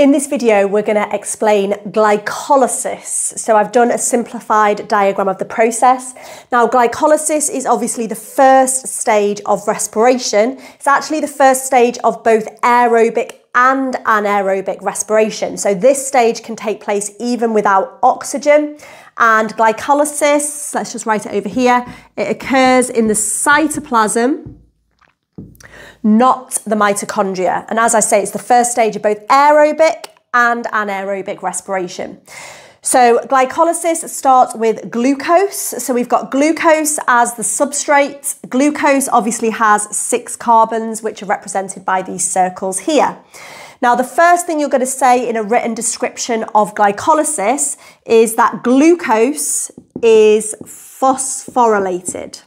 In this video, we're going to explain glycolysis. So I've done a simplified diagram of the process. Now, glycolysis is obviously the first stage of respiration. It's actually the first stage of both aerobic and anaerobic respiration. So this stage can take place even without oxygen. And glycolysis, let's just write it over here, it occurs in the cytoplasm not the mitochondria. And as I say, it's the first stage of both aerobic and anaerobic respiration. So glycolysis starts with glucose. So we've got glucose as the substrate. Glucose obviously has six carbons, which are represented by these circles here. Now, the first thing you're going to say in a written description of glycolysis is that glucose is phosphorylated.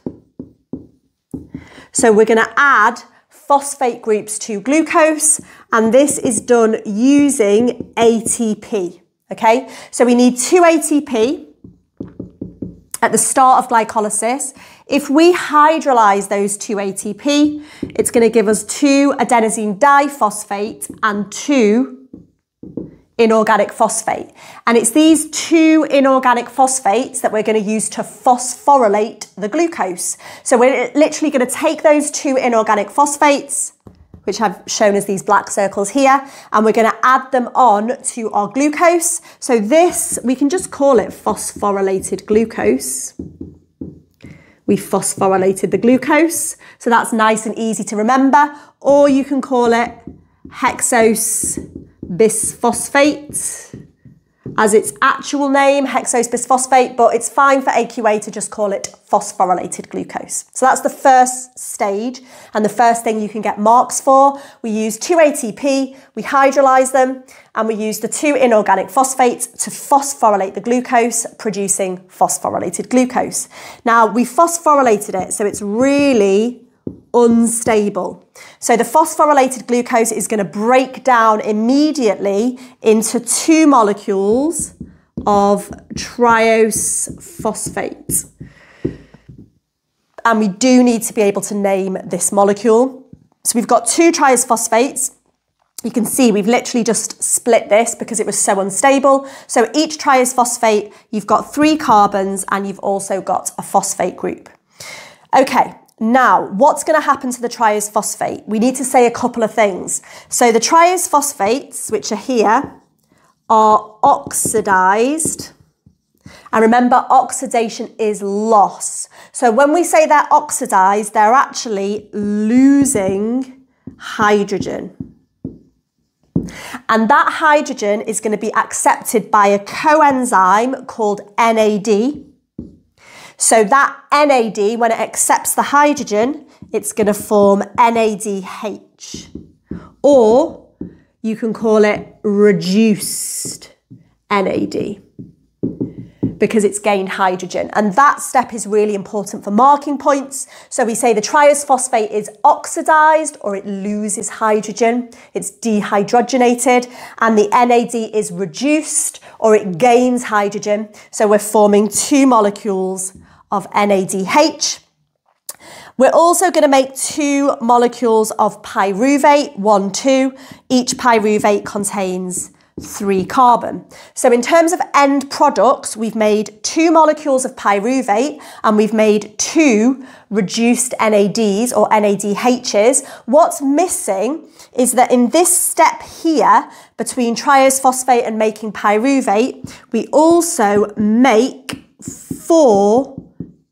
So we're going to add phosphate groups to glucose, and this is done using ATP. Okay, so we need two ATP at the start of glycolysis. If we hydrolyze those two ATP, it's going to give us two adenosine diphosphate and two inorganic phosphate. And it's these two inorganic phosphates that we're going to use to phosphorylate the glucose. So we're literally going to take those two inorganic phosphates, which I've shown as these black circles here, and we're going to add them on to our glucose. So this, we can just call it phosphorylated glucose. We phosphorylated the glucose. So that's nice and easy to remember. Or you can call it hexose bisphosphate as its actual name, hexose bisphosphate, but it's fine for AQA to just call it phosphorylated glucose. So that's the first stage and the first thing you can get marks for. We use 2-ATP, we hydrolyze them, and we use the two inorganic phosphates to phosphorylate the glucose, producing phosphorylated glucose. Now, we phosphorylated it, so it's really unstable. So the phosphorylated glucose is going to break down immediately into two molecules of triose phosphate. And we do need to be able to name this molecule. So we've got two triose phosphates. You can see we've literally just split this because it was so unstable. So each triose phosphate, you've got three carbons and you've also got a phosphate group. Okay, now, what's going to happen to the triose phosphate? We need to say a couple of things. So the triose phosphates, which are here, are oxidized. And remember, oxidation is loss. So when we say they're oxidized, they're actually losing hydrogen. And that hydrogen is going to be accepted by a coenzyme called NAD. So that NAD, when it accepts the hydrogen, it's going to form NADH. Or you can call it reduced NAD because it's gained hydrogen. And that step is really important for marking points. So we say the triose phosphate is oxidized or it loses hydrogen, it's dehydrogenated, and the NAD is reduced or it gains hydrogen. So we're forming two molecules of NADH. We're also going to make two molecules of pyruvate, one, two. Each pyruvate contains three carbon. So in terms of end products, we've made two molecules of pyruvate and we've made two reduced NADs or NADHs. What's missing is that in this step here, between triose phosphate and making pyruvate, we also make four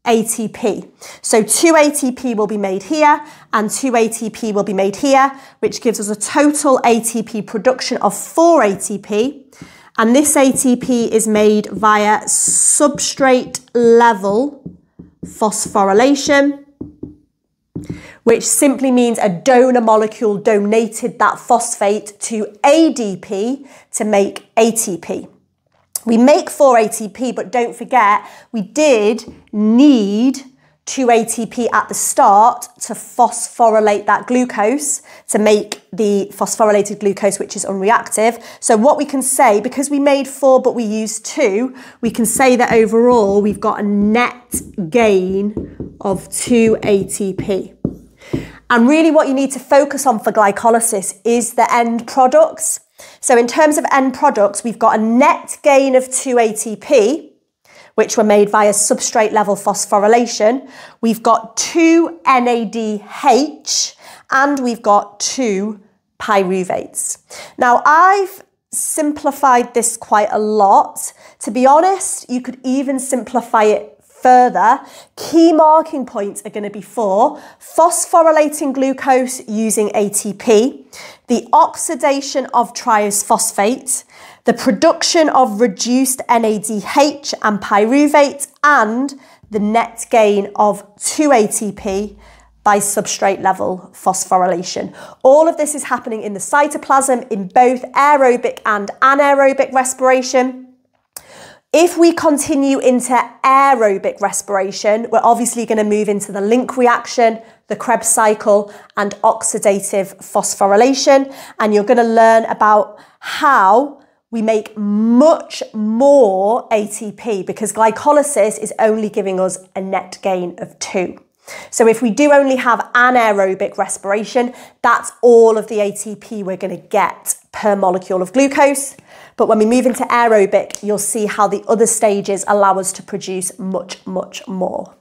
ATP. So 2 ATP will be made here and 2 ATP will be made here, which gives us a total ATP production of 4 ATP. And this ATP is made via substrate level phosphorylation, which simply means a donor molecule donated that phosphate to ADP to make ATP. We make 4 ATP, but don't forget, we did need 2 ATP at the start to phosphorylate that glucose to make the phosphorylated glucose, which is unreactive. So what we can say, because we made 4 but we used 2, we can say that overall we've got a net gain of 2 ATP. And really what you need to focus on for glycolysis is the end products. So in terms of end products, we've got a net gain of 2 ATP, which were made via substrate level phosphorylation. We've got 2 NADH and we've got 2 pyruvates. Now I've simplified this quite a lot. To be honest, you could even simplify it further, key marking points are going to be for phosphorylating glucose using ATP, the oxidation of triose phosphate, the production of reduced NADH and pyruvate, and the net gain of 2 ATP by substrate level phosphorylation. All of this is happening in the cytoplasm in both aerobic and anaerobic respiration. If we continue into aerobic respiration, we're obviously going to move into the link reaction, the Krebs cycle, and oxidative phosphorylation. And you're going to learn about how we make much more ATP because glycolysis is only giving us a net gain of two. So if we do only have anaerobic respiration, that's all of the ATP we're going to get per molecule of glucose. But when we move into aerobic, you'll see how the other stages allow us to produce much, much more.